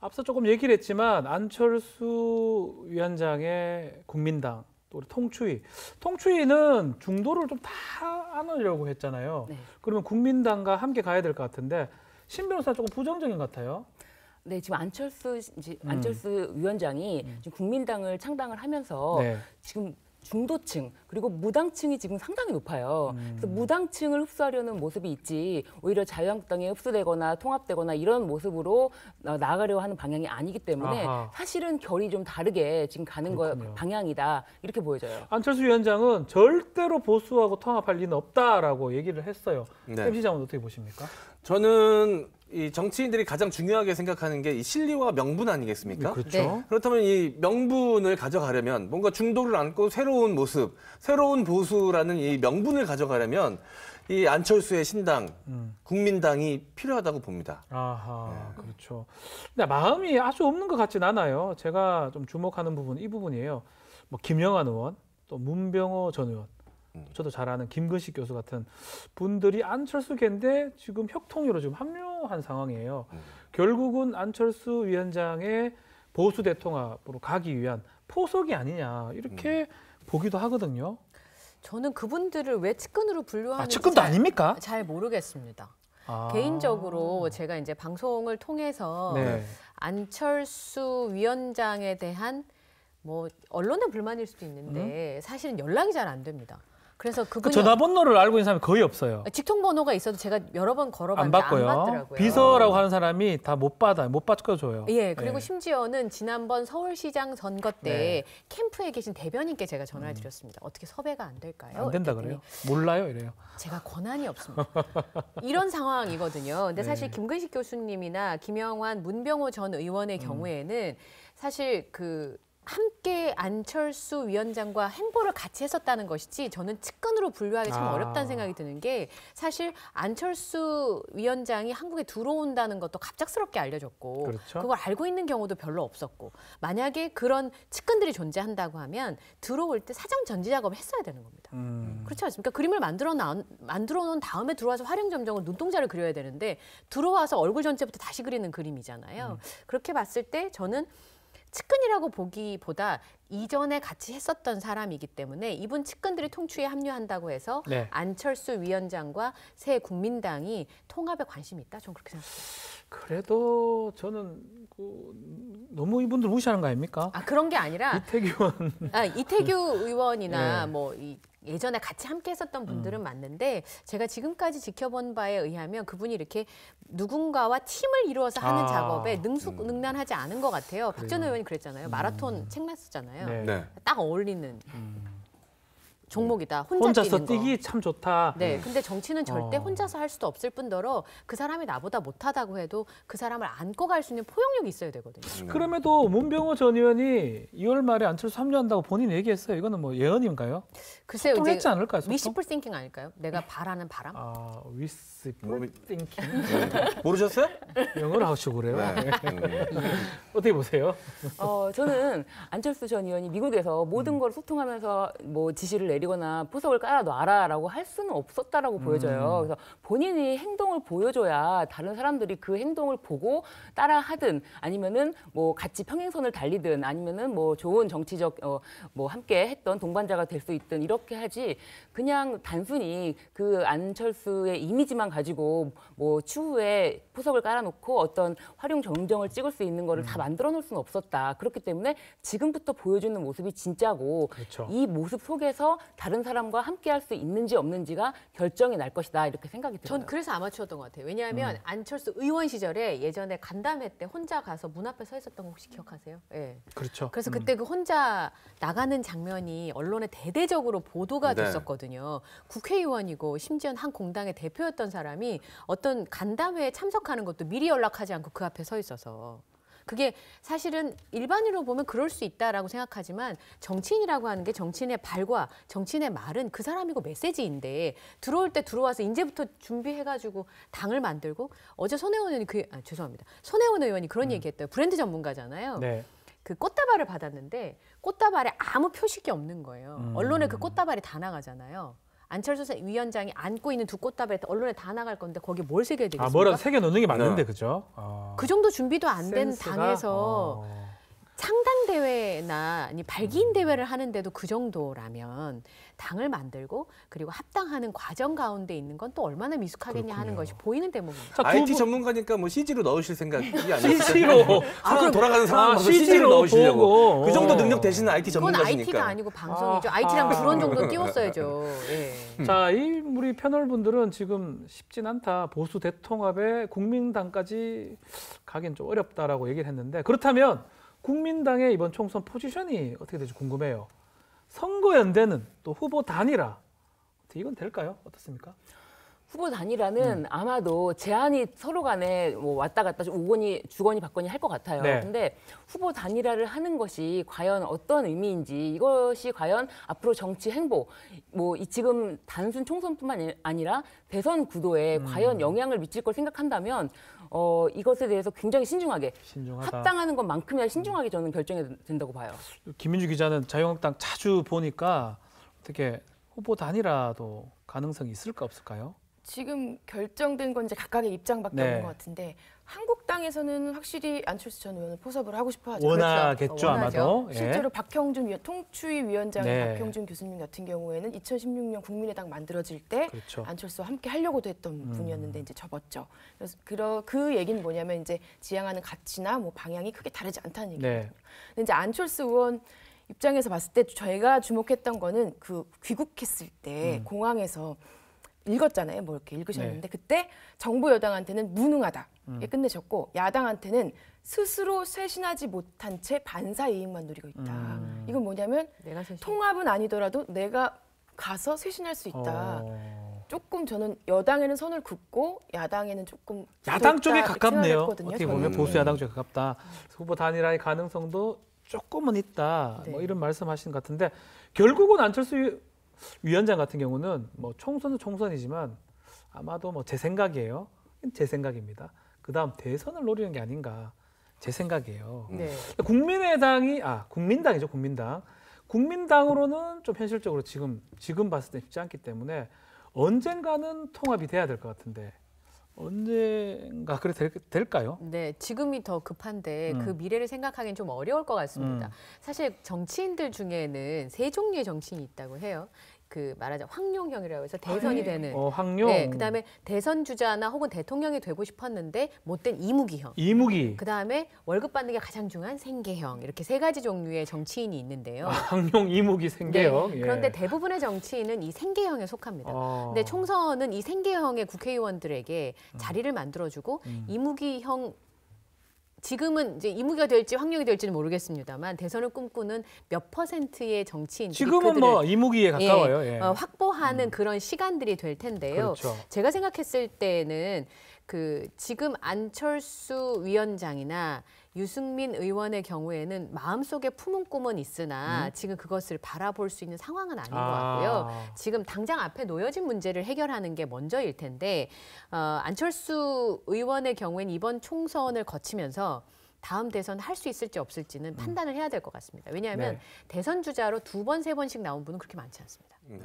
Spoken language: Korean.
앞서 조금 얘기를 했지만 안철수 위원장의 국민당 또 우리 통추위, 통추위는 중도를 좀 다 안으려고 했잖아요. 네. 그러면 국민당과 함께 가야 될 것 같은데 신 변호사 조금 부정적인 것 같아요. 네, 지금 안철수 이제 음. 안철수 위원장이 지금 국민당을 창당을 하면서 네. 지금 중도층 그리고 무당층이 지금 상당히 높아요. 음. 그래서 무당층을 흡수하려는 모습이 있지 오히려 자유한국당에 흡수되거나 통합되거나 이런 모습으로 어, 나아가려고 하는 방향이 아니기 때문에 아하. 사실은 결이 좀 다르게 지금 가는 거 그렇군요. 방향이다 이렇게 보여져요. 안철수 위원장은 절대로 보수하고 통합할 리는 없다라고 얘기를 했어요. 네. 임 시장은 어떻게 보십니까? 저는 이 정치인들이 가장 중요하게 생각하는 게 이 실리와 명분 아니겠습니까? 그렇죠. 네. 그렇다면 이 명분을 가져가려면 뭔가 중도를 안고 새로운 모습, 새로운 보수라는 이 명분을 가져가려면 이 안철수의 신당, 음. 국민당이 필요하다고 봅니다. 아하, 그렇죠. 근데 마음이 아주 없는 것 같진 않아요. 제가 좀 주목하는 부분 이 부분이에요. 뭐 김영환 의원, 또 문병호 전 의원, 음. 저도 잘 아는 김근식 교수 같은 분들이 안철수계인데 지금 혁통위로 지금 합류한 상황이에요. 음. 결국은 안철수 위원장의 보수 대통합으로 가기 위한 포석이 아니냐 이렇게 음. 보기도 하거든요. 저는 그분들을 왜 측근으로 아, 분류하는지 측근도 잘, 아닙니까? 잘 모르겠습니다. 아. 개인적으로 제가 이제 방송을 통해서 네. 안철수 위원장에 대한 뭐 언론의 불만일 수도 있는데 사실은 연락이 잘 안 됩니다. 그래서 음? 그 전화번호를 알고 있는 사람이 거의 없어요. 직통 번호가 있어도 제가 여러 번안 걸어봤는데 안, 받고요. 받더라고요. 비서라고 하는 사람이 다 못 받아요. 못 받겨줘요. 예, 그리고 네. 심지어는 지난번 서울시장 선거 때 네. 캠프에 계신 대변인께 제가 전화를 드렸습니다. 어떻게 섭외가 안 될까요? 안 된다 그래요? 몰라요 이래요. 제가 권한이 없습니다. 이런 상황이거든요. 근데 네. 사실 김근식 교수님이나 김영환, 문병호 전 의원의 음. 경우에는 사실 그 함께 안철수 위원장과 행보를 같이 했었다는 것이지 저는 측근으로 분류하기 참 아. 어렵다는 생각이 드는 게 사실 안철수 위원장이 한국에 들어온다는 것도 갑작스럽게 알려졌고 그렇죠. 걸 알고 있는 경우도 별로 없었고 만약에 그런 측근들이 존재한다고 하면 들어올 때 사전 전지 작업을 했어야 되는 겁니다. 음. 그렇지 않습니까? 그림을 만들어 나, 만들어 놓은 다음에 들어와서 활용 점정을 눈동자를 그려야 되는데 들어와서 얼굴 전체부터 다시 그리는 그림이잖아요. 음. 그렇게 봤을 때 저는 측근이라고 보기보다 이전에 같이 했었던 사람이기 때문에 이분 측근들이 통추에 합류한다고 해서 네. 안철수 위원장과 새 국민당이 통합에 관심이 있다. 저는 그렇게 생각합니다. 그래도 저는 그 너무 이분들 무시하는 거 아닙니까? 아 그런 게 아니라 이태규 의원 아, 이태규 의원이나 네. 뭐 이, 예전에 같이 함께 했었던 분들은 음. 맞는데 제가 지금까지 지켜본 바에 의하면 그분이 이렇게 누군가와 팀을 이루어서 하는 아. 작업에 능숙능란하지 않은 것 같아요. 박전 그래요. 의원이 그랬잖아요. 마라톤 책 났었잖아요. 네. 네. 딱 어울리는 종목이다. 혼자 혼자서 뛰는 거. 뛰기 참 좋다. 네, 근데 정치는 절대 어. 혼자서 할 수도 없을 뿐더러 그 사람이 나보다 못하다고 해도 그 사람을 안고 갈 수 있는 포용력이 있어야 되거든요. 네. 그럼에도 문병호 전 의원이 2월 말에 안철수 합류한다고 본인이 얘기했어요. 이거는 뭐 예언인가요? 글쎄요, 통했지 않을까요? 소통? wishful thinking 아닐까요? 내가 바라는 바람? 아, 위스 몸이- 띵킹. 모르셨어요? 영어를 하시고 그래요. 네. 음. 어떻게 보세요? 어, 저는 안철수 전 의원이 미국에서 모든 걸 소통하면서 뭐 지시를 내 리거나 포석을 깔아 놔라라고 할 수는 없었다라고 보여져요. 그래서 본인이 행동을 보여줘야 다른 사람들이 그 행동을 보고 따라하든 아니면은 뭐 같이 평행선을 달리든 아니면은 뭐 좋은 정치적 어, 뭐 함께 했던 동반자가 될 수 있든 이렇게 하지 그냥 단순히 그 안철수의 이미지만 가지고 뭐 추후에 포석을 깔아놓고 어떤 활용 정정을 찍을 수 있는 거를 다 만들어 놓을 수는 없었다. 그렇기 때문에 지금부터 보여주는 모습이 진짜고 그렇죠. 이 모습 속에서 다른 사람과 함께 할 수 있는지 없는지가 결정이 날 것이다. 이렇게 생각이 들어요. 전 그래서 아마추어였던 것 같아요. 왜냐하면 음. 안철수 의원 시절에 예전에 간담회 때 혼자 가서 문 앞에 서 있었던 거 혹시 기억하세요? 예. 그렇죠. 그래서 그때 그 혼자 나가는 장면이 언론에 대대적으로 보도가 네. 됐었거든요. 국회의원이고 심지어 한 공당의 대표였던 사람이 어떤 간담회에 참석하는 것도 미리 연락하지 않고 그 앞에 서 있어서 그게 사실은 일반인으로 보면 그럴 수 있다라고 생각하지만 정치인이라고 하는 게 정치인의 발과 정치인의 말은 그 사람이고 메시지인데 들어올 때 들어와서 이제부터 준비해가지고 당을 만들고 어제 손혜원 의원이 그 아, 죄송합니다 손혜원 의원이 그런 얘기했대요 브랜드 전문가잖아요. 네. 그 꽃다발을 받았는데 꽃다발에 아무 표식이 없는 거예요. 음. 언론에 그 꽃다발이 다 나가잖아요. 안철수 위원장이 안고 있는 두 꽃다발 언론에 다 나갈 건데 거기에 뭘 새겨야 되겠습니까? 아, 뭐라도 새겨 넣는 게 맞는데 네. 그죠? 어. 그 정도 준비도 안 된 당에서 어. 창당 대회나 아니 발기인 대회를 하는데도 그 정도라면 당을 만들고 그리고 합당하는 과정 가운데 있는 건 또 얼마나 미숙하겠냐 하는 그렇군요. 것이 보이는 대목입니다. 자, 두 IT 분- 전문가니까 뭐 CG로 넣으실 생각이 아니었어요. CG로 상황 돌아가는 상황 아, CG로 CG로 넣으시려고. 보고. 그 정도 어. 능력 되시는 IT 그건 전문가시니까. IT가 아니고 방송이죠. 아. IT랑 아. 불원 정도 띄웠어야죠. 예. 자, 이 우리 패널 분들은 지금 쉽진 않다. 보수 대통합에 국민당까지 가긴 좀 어렵다라고 얘기를 했는데 그렇다면 국민당의 이번 총선 포지션이 어떻게 될지 궁금해요. 선거 연대는 또 후보 단일화 이건 될까요? 어떻습니까? 후보 단일화는 아마도 제안이 서로 간에 뭐 왔다 갔다 좀 오거니 주거니 받거니 할 것 같아요. 네. 근데 후보 단일화를 하는 것이 과연 어떤 의미인지 이것이 과연 앞으로 정치 행보 뭐 이 지금 단순 총선뿐만 아니- 아니라 대선 구도에 과연 영향을 미칠 걸 생각한다면 어 이것에 대해서 굉장히 신중하게 신중하다. 합당하는 것만큼이나 신중하게 저는 결정이 된다고 봐요. 김민주 기자는 자유한국당 자주 보니까 어떻게 후보 단일화도 가능성이 있을까 없을까요? 지금 결정된 건 이제 각각의 입장밖에 네. 없는 것 같은데 한국당에서는 확실히 안철수 전 의원은 포섭을 하고 싶어 하죠. 원하겠죠 그렇죠. 아마도. 예. 실제로 박형준 위원, 통추위 위원장의 네. 박형준 교수님 같은 경우에는 2016년 국민의당 만들어질 때 그렇죠. 안철수와 함께 하려고도 했던 음. 분이었는데 이제 접었죠. 그래서 그러, 그 얘기는 뭐냐면 이제 지향하는 가치나 뭐 방향이 크게 다르지 않다는 얘기거든요. 네. 근데 이제 안철수 의원 입장에서 봤을 때 저희가 주목했던 거는 그 귀국했을 때 음. 공항에서 읽었잖아요. 뭐 이렇게 읽으셨는데 네. 그때 정부 여당한테는 무능하다. 이게 음. 끝내셨고 야당한테는 스스로 쇄신하지 못한 채 반사 이익만 노리고 있다. 음. 이건 뭐냐면 통합은 아니더라도 내가 가서 쇄신할 수 있다. 어. 조금 저는 여당에는 선을 긋고 야당에는 조금 야당 쪽에 가깝네요. 생각했거든요, 어떻게. 보면 음. 보수 야당 쪽에 가깝다. 후보 단일화의 가능성도 조금은 있다. 네. 뭐 이런 말씀하신 것 같은데 결국은 안철수 위- 위원장 같은 경우는 뭐 총선은 총선이지만 아마도 뭐 제 생각이에요. 제 생각입니다. 그 다음 대선을 노리는 게 아닌가 제 생각이에요. 네. 국민의당이 아 국민당이죠 국민당. 국민당으로는 좀 현실적으로 지금 지금 봤을 때 쉽지 않기 때문에 언젠가는 통합이 돼야 될 것 같은데 언젠가 그래 될, 될까요? 네, 지금이 더 급한데 음. 그 미래를 생각하기는 좀 어려울 것 같습니다. 음. 사실 정치인들 중에는 세 종류의 정치인이 있다고 해요. 그 말하자 황룡형이라고 해서 대선이 되는. 어, 황룡, 네, 그다음에 대선 주자나 혹은 대통령이 되고 싶었는데 못된 이무기형. 이무기, 그다음에 월급 받는 게 가장 중요한 생계형. 이렇게 세 가지 종류의 정치인이 있는데요. 아, 황룡, 이무기, 생계형. 네, 예. 그런데 대부분의 정치인은 이 생계형에 속합니다. 어. 근데 총선은 이 생계형의 국회의원들에게 음. 자리를 만들어주고 이무기형 지금은 이제 이무기가 될지 황룡이 될지는 모르겠습니다만 대선을 꿈꾸는 몇 퍼센트의 정치인들이 지금은 뭐 이무기에 가까워요. 예. 어, 확보하는 그런 시간들이 될 텐데요. 그렇죠. 제가 생각했을 때는 그 지금 안철수 위원장이나 유승민 의원의 경우에는 마음속에 품은 꿈은 있으나 지금 그것을 바라볼 수 있는 상황은 아닌 것 같고요. 아. 지금 당장 앞에 놓여진 문제를 해결하는 게 먼저일 텐데 어, 안철수 의원의 경우에는 이번 총선을 거치면서 다음 대선 할 수 있을지 없을지는 판단을 해야 될 것 같습니다. 왜냐하면 네. 대선 주자로 두 번 세 번씩 나온 분은 그렇게 많지 않습니다. 음.